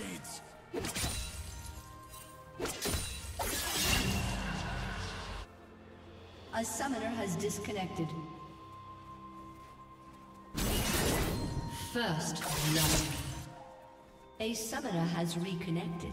blades! A summoner has disconnected. First blood. A summoner has reconnected.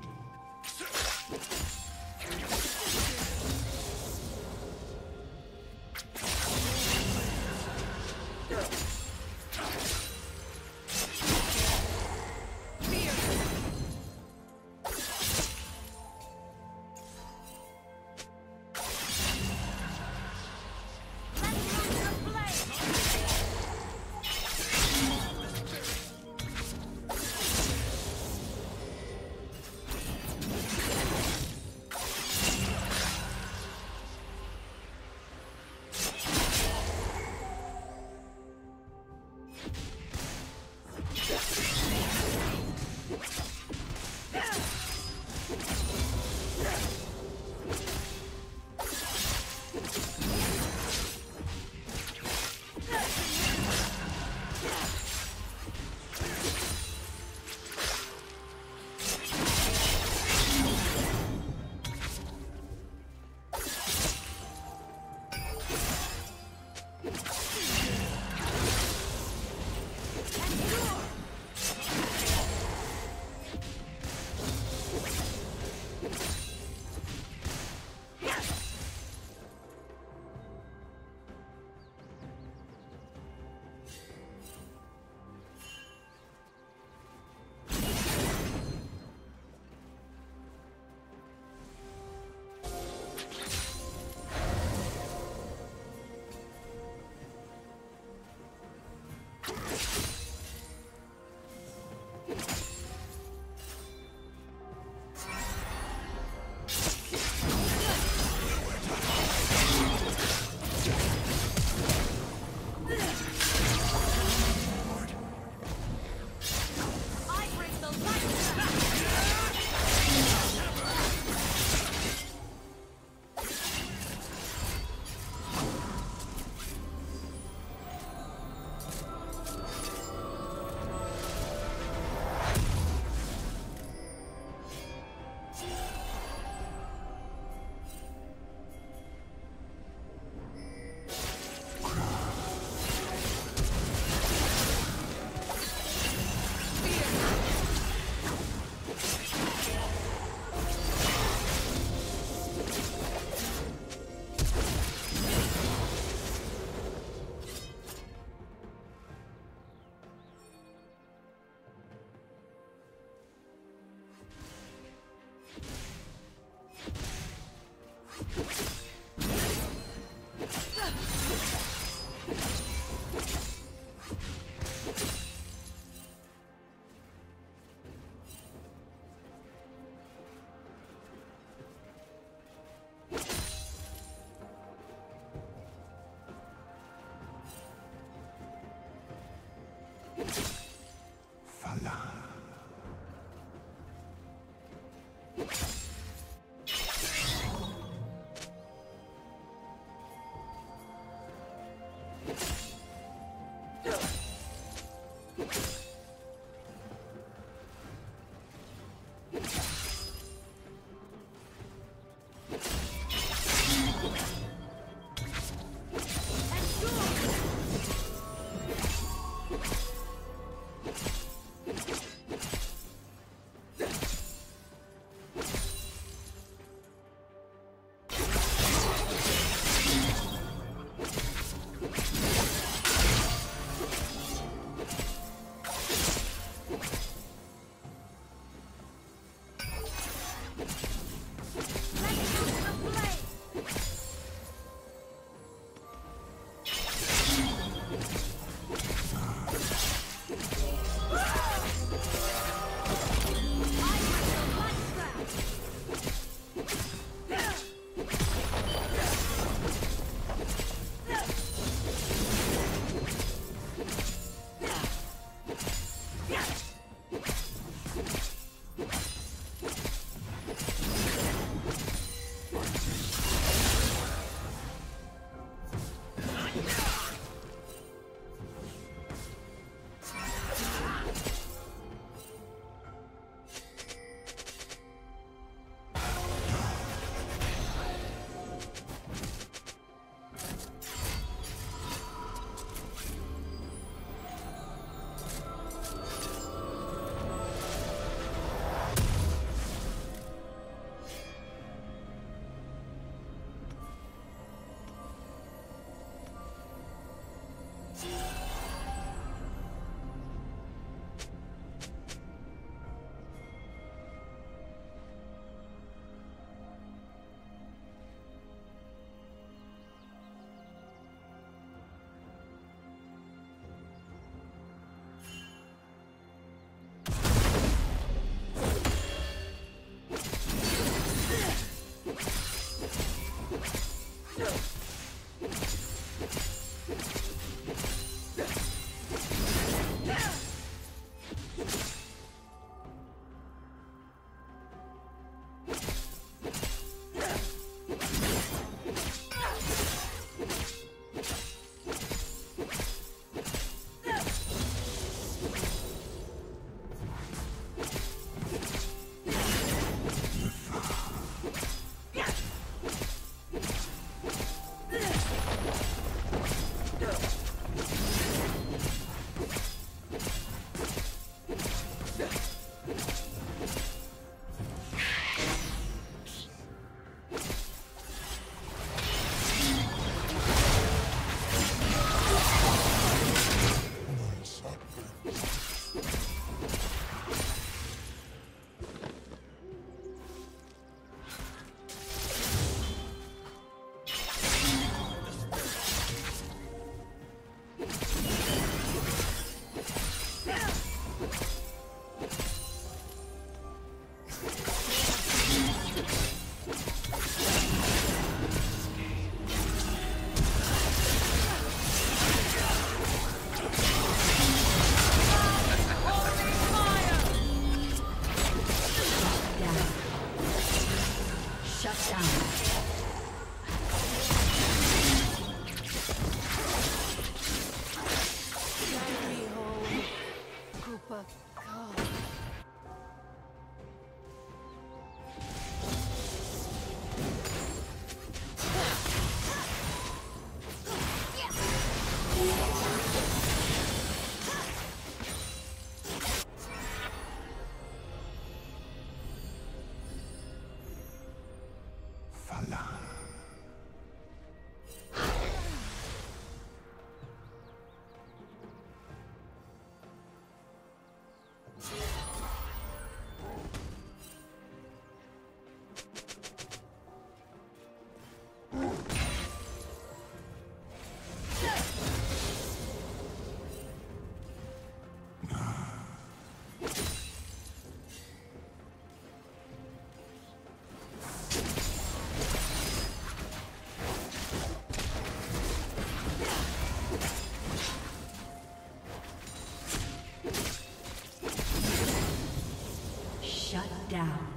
Plating will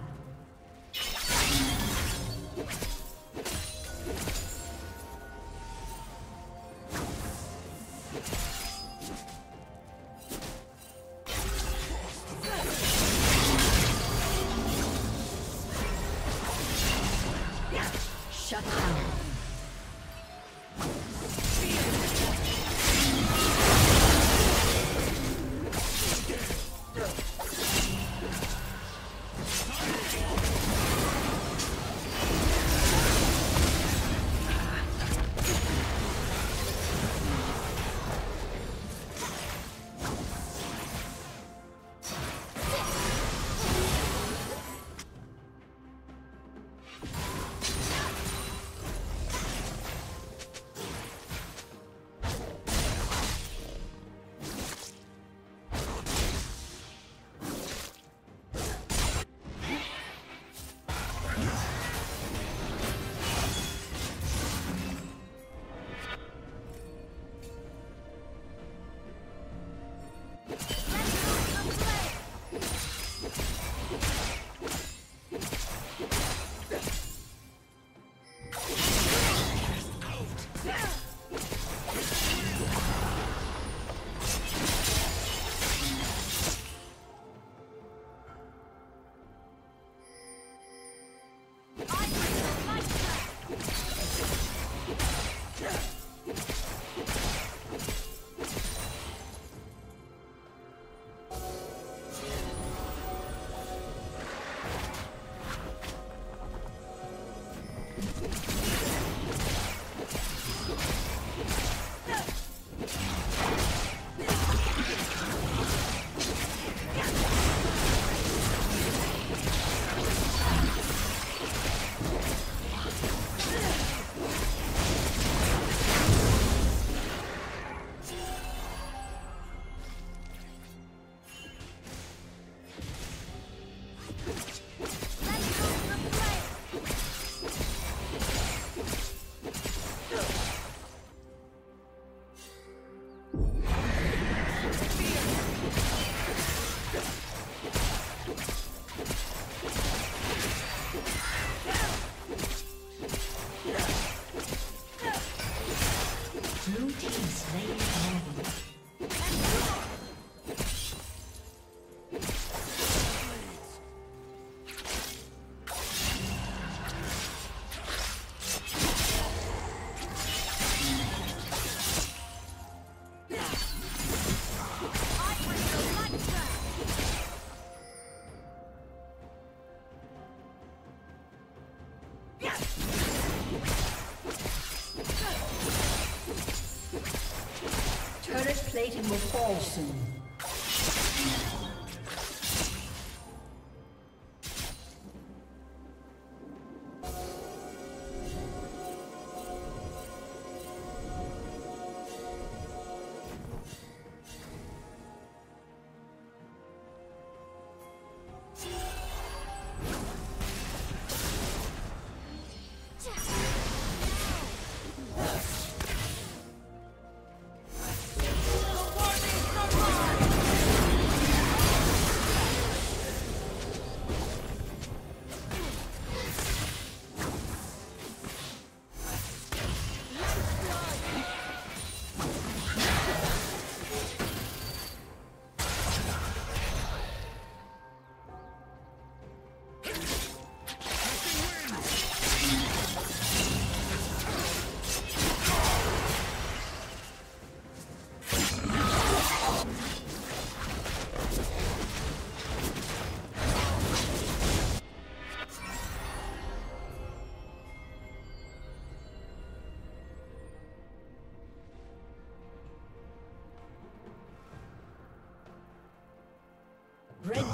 fall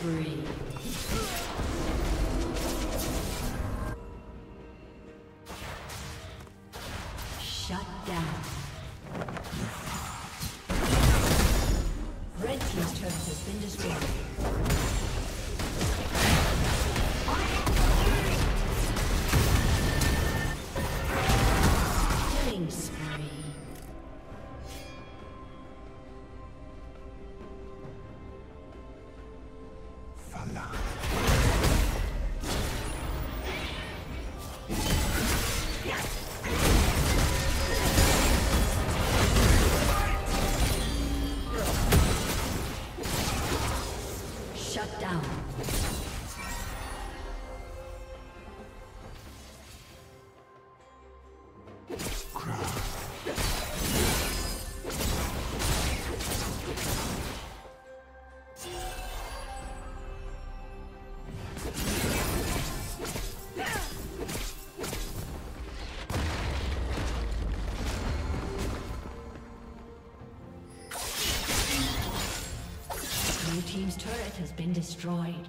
spree. Has been destroyed.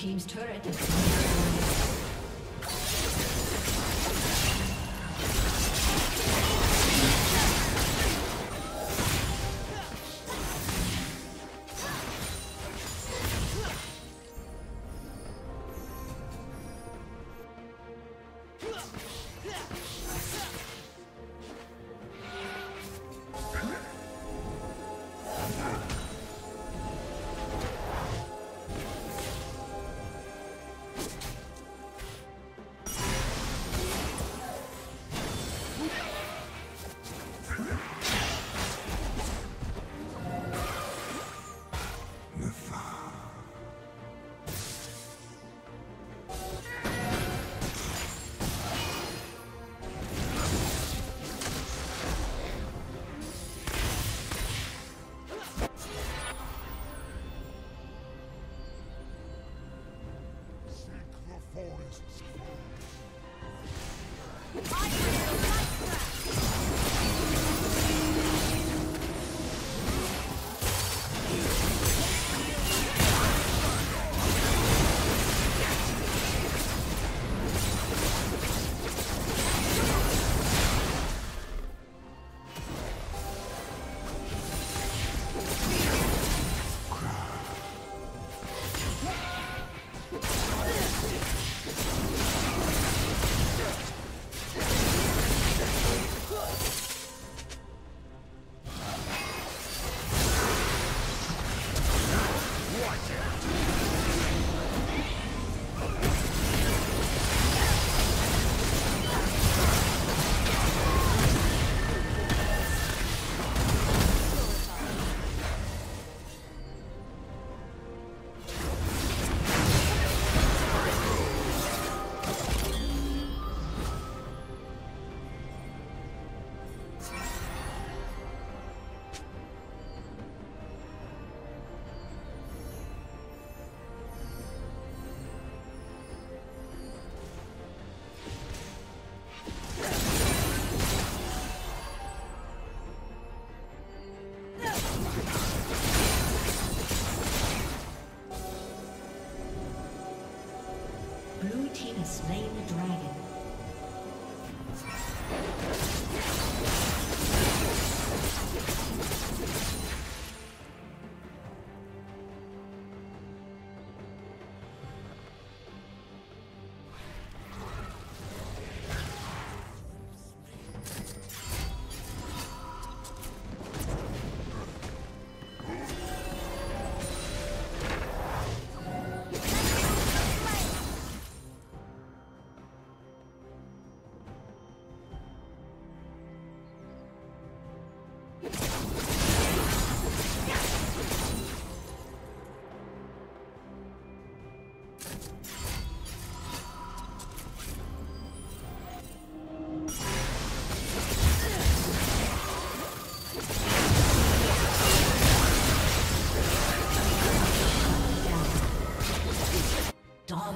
Team's turret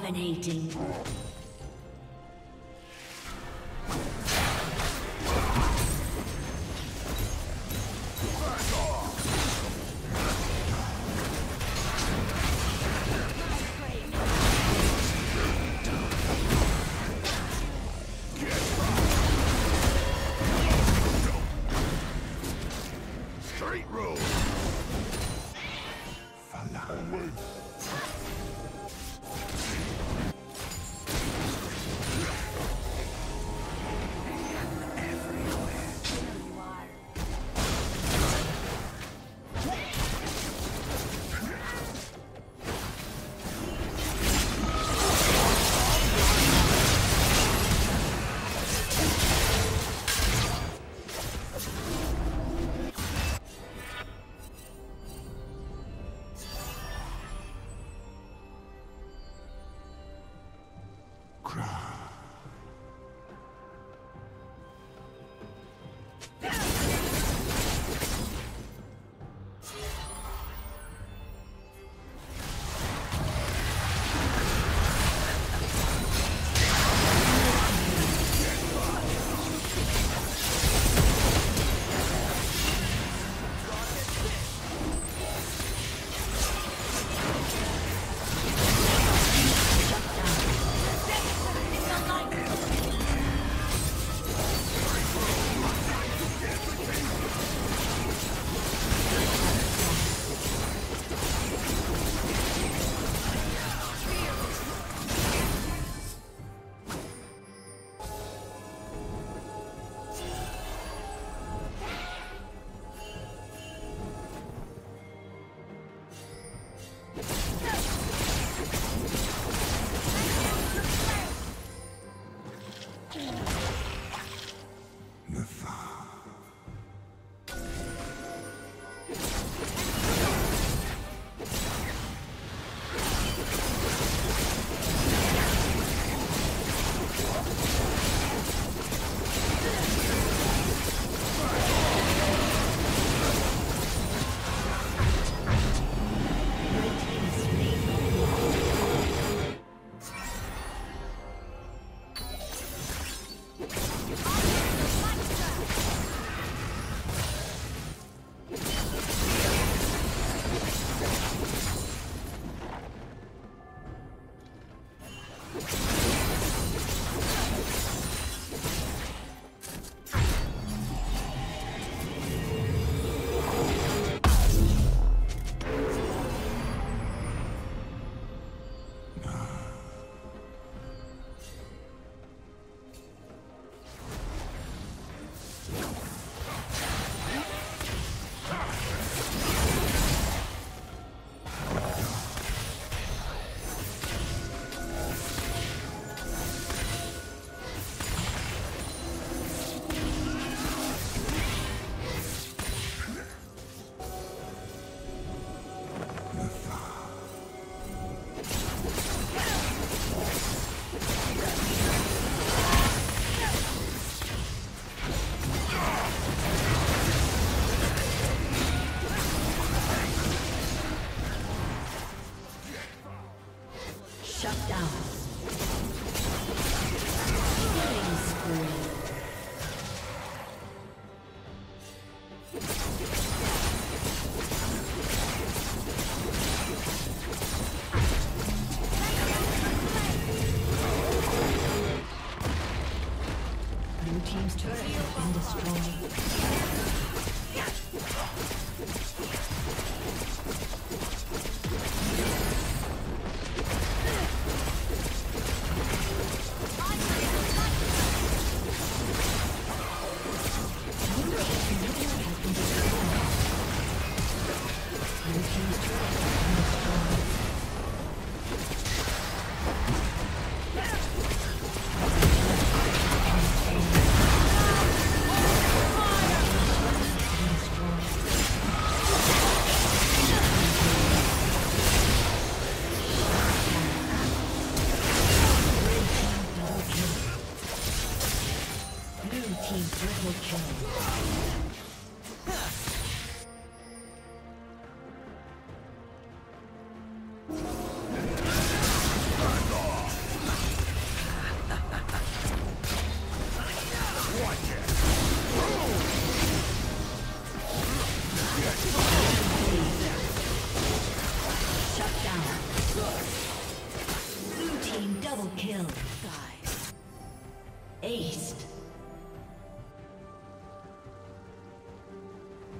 Dominating.